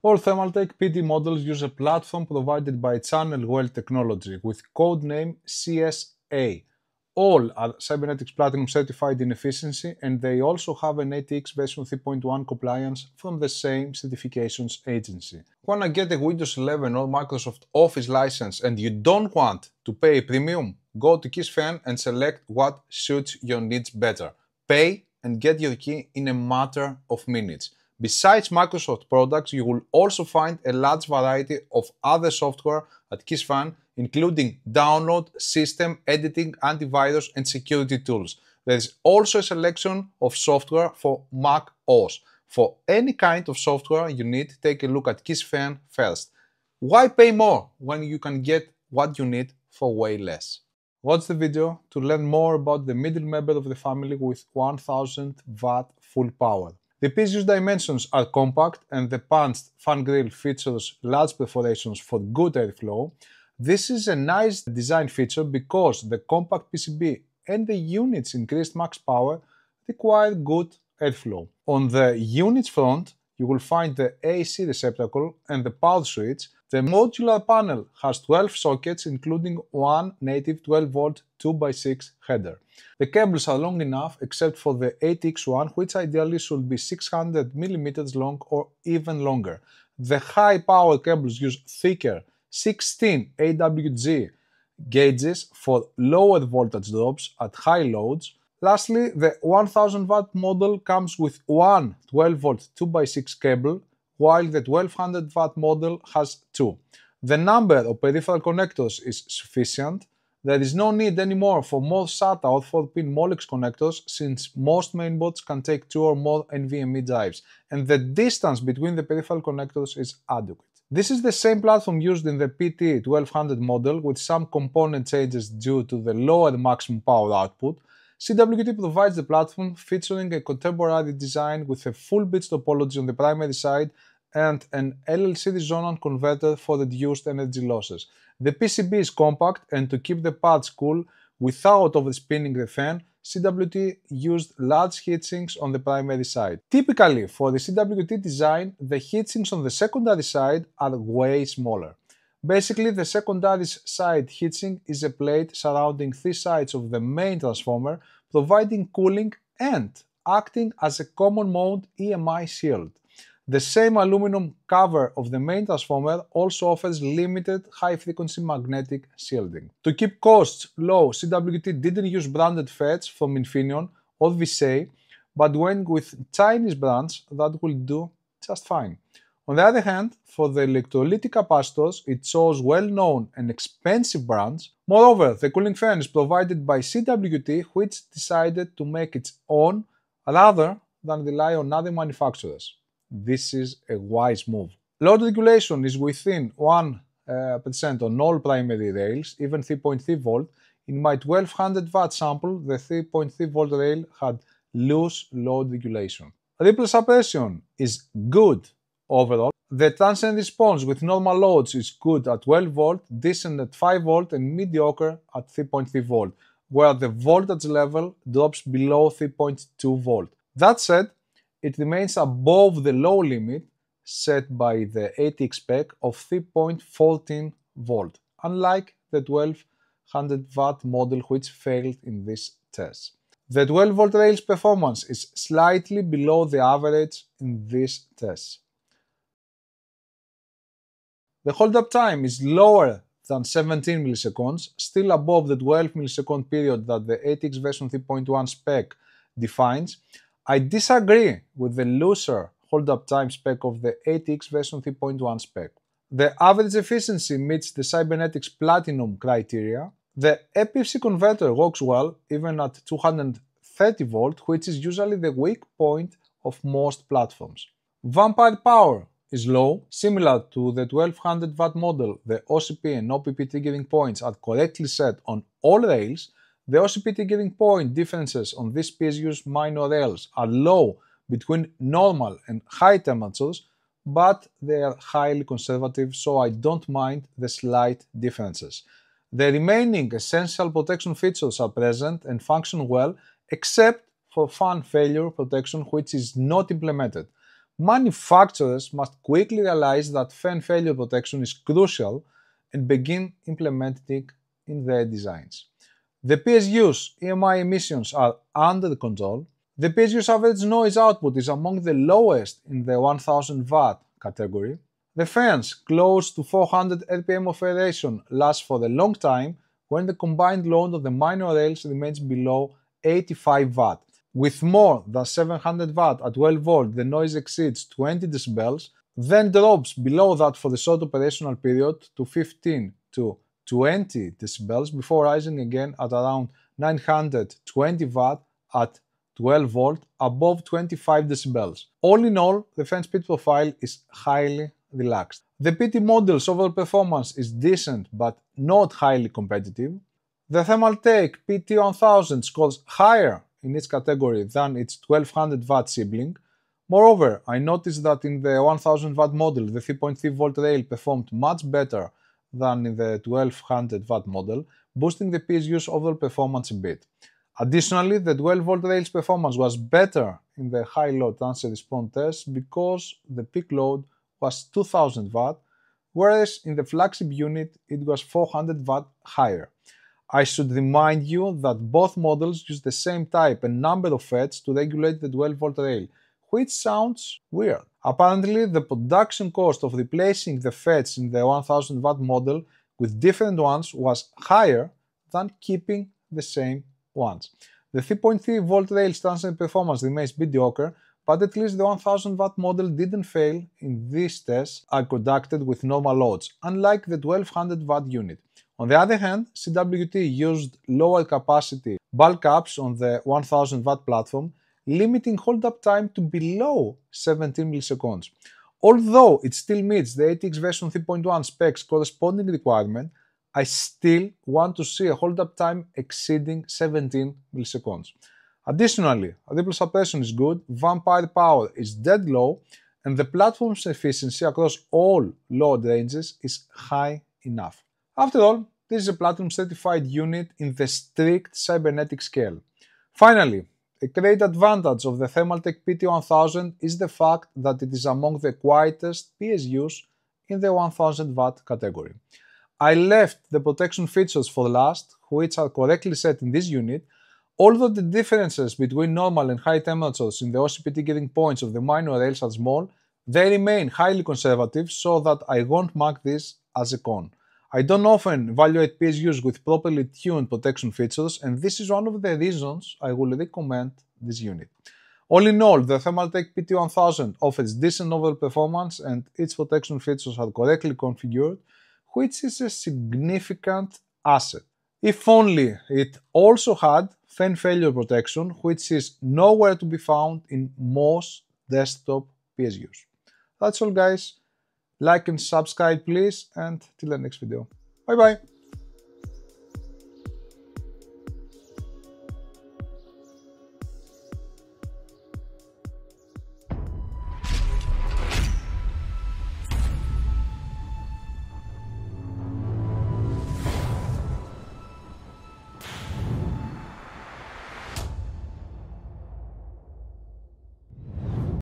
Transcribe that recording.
All Thermaltake PT models use a platform provided by Channel Well Technology with codename CSA. All are Cybenetics Platinum certified in efficiency and they also have an ATX version 3.1 compliance from the same certifications agency. Wanna get a Windows 11 or Microsoft Office license and you don't want to pay a premium? Go to Keysfan and select what suits your needs better. Pay and get your key in a matter of minutes. Besides Microsoft products, you will also find a large variety of other software at Keysfan, including download, system, editing, antivirus, and security tools. There is also a selection of software for Mac OS. For any kind of software you need, take a look at Keysfan first. Why pay more when you can get what you need for way less? Watch the video to learn more about the middle member of the family with 1000 watt full power. The PSU's dimensions are compact and the punched fan grill features large perforations for good airflow. This is a nice design feature because the compact PCB and the unit's increased max power require good airflow. On the unit's front, you will find the AC receptacle and the power switch the modular panel has 12 sockets including one native 12V 2x6 header. The cables are long enough except for the 8X1, which ideally should be 600mm long or even longer. The high power cables use thicker 16 AWG gauges for lower voltage drops at high loads. Lastly, the 1000 watt model comes with one 12V 2x6 cable while the 1200 watt model has two. The number of peripheral connectors is sufficient. There is no need anymore for more SATA or 4-pin Molex connectors since most mainboards can take two or more NVMe drives, and the distance between the peripheral connectors is adequate. This is the same platform used in the PT 1200 model with some component changes due to the lower maximum power output, CWT provides the platform featuring a contemporary design with a full bit topology on the primary side and an LLC resonant converter for reduced energy losses. The PCB is compact and to keep the parts cool without overspinning the fan, CWT used large heatsinks on the primary side. Typically, for the CWT design, the heatsinks on the secondary side are way smaller. Basically, the secondary side heatsink is a plate surrounding three sides of the main transformer, providing cooling and acting as a common mode EMI shield. The same aluminum cover of the main transformer also offers limited high-frequency magnetic shielding. To keep costs low, CWT didn't use branded FETs from Infineon or Vishay, but went with Chinese brands that will do just fine. On the other hand, for the electrolytic capacitors, it chose well-known and expensive brands. Moreover, the cooling fan is provided by CWT, which decided to make its own rather than rely on other manufacturers. This is a wise move. Load regulation is within 1% uh, on all primary rails, even 3.3 volt. In my 1200 watt sample, the 3.3 volt rail had loose load regulation. Ripple suppression is good overall. The transient response with normal loads is good at 12 volt, decent at 5 volt, and mediocre at 3.3 volt, where the voltage level drops below 3.2 volt. That said, it remains above the low limit set by the ATX spec of 3.14 volt, unlike the 1200 watt model which failed in this test. The 12 volt rail's performance is slightly below the average in this test. The hold-up time is lower than 17 milliseconds, still above the 12 millisecond period that the ATX version 3.1 spec defines. I disagree with the looser hold-up time spec of the ATX version 3.1 spec. The average efficiency meets the Cybenetics Platinum criteria. The ePFC converter works well even at 230 volt, which is usually the weak point of most platforms. Vampire power is low, similar to the 1200 watt model, the OCP and OPP triggering points are correctly set on all rails, the OCP triggering point differences on this PSU's minor rails are low between normal and high temperatures, but they are highly conservative, so I don't mind the slight differences. The remaining essential protection features are present and function well, except for fan failure protection, which is not implemented. Manufacturers must quickly realize that fan failure protection is crucial and begin implementing it in their designs. The PSU's EMI emissions are under control. The PSU's average noise output is among the lowest in the 1000 watt category. The fans close to 400 RPM of aeration last for a long time when the combined load of the minor rails remains below 85 watt. With more than 700 watt at 12 volt, the noise exceeds 20 decibels, then drops below that for the short operational period to 15 to 20 decibels before rising again at around 920 watt at 12 volt above 25 decibels. All in all, the fan speed profile is highly relaxed. The PT model's overall performance is decent but not highly competitive. The Thermaltake PT1000 scores higher in its category than its 1200 watt sibling. Moreover, I noticed that in the 1000 watt model the 3.3 volt rail performed much better than in the 1200 watt model, boosting the PSU's overall performance a bit. Additionally, the 12 volt rail's performance was better in the high load transient response test because the peak load was 2000 watt, whereas in the flagship unit it was 400 watt higher. I should remind you that both models use the same type and number of FETs to regulate the 12 volt rail, which sounds weird. Apparently, the production cost of replacing the FETs in the 1000 watt model with different ones was higher than keeping the same ones. The 3.3 volt rail transient performance remains mediocre, but at least the 1000 watt model didn't fail in these tests I conducted with normal loads, unlike the 1200 watt unit. On the other hand, CWT used lower capacity bulk caps on the 1000 watt platform limiting hold-up time to below 17 milliseconds. Although it still meets the ATX version 3.1 specs corresponding requirement, I still want to see a hold-up time exceeding 17 milliseconds. Additionally, ripple suppression is good, vampire power is dead low, and the platform's efficiency across all load ranges is high enough. After all, this is a Platinum certified unit in the strict cybernetic scale. Finally, a great advantage of the Thermaltake PT1000 is the fact that it is among the quietest PSUs in the 1000 watt category. I left the protection features for last, which are correctly set in this unit, although the differences between normal and high temperatures in the OCP triggering points of the minor rails are small, they remain highly conservative so that I won't mark this as a con. I don't often evaluate PSUs with properly tuned protection features, and this is one of the reasons I will recommend this unit. All in all, the Thermaltake PT1000 offers decent overall performance and its protection features are correctly configured, which is a significant asset. If only it also had fan failure protection, which is nowhere to be found in most desktop PSUs. That's all guys. Like and subscribe please and till the next video. Bye bye.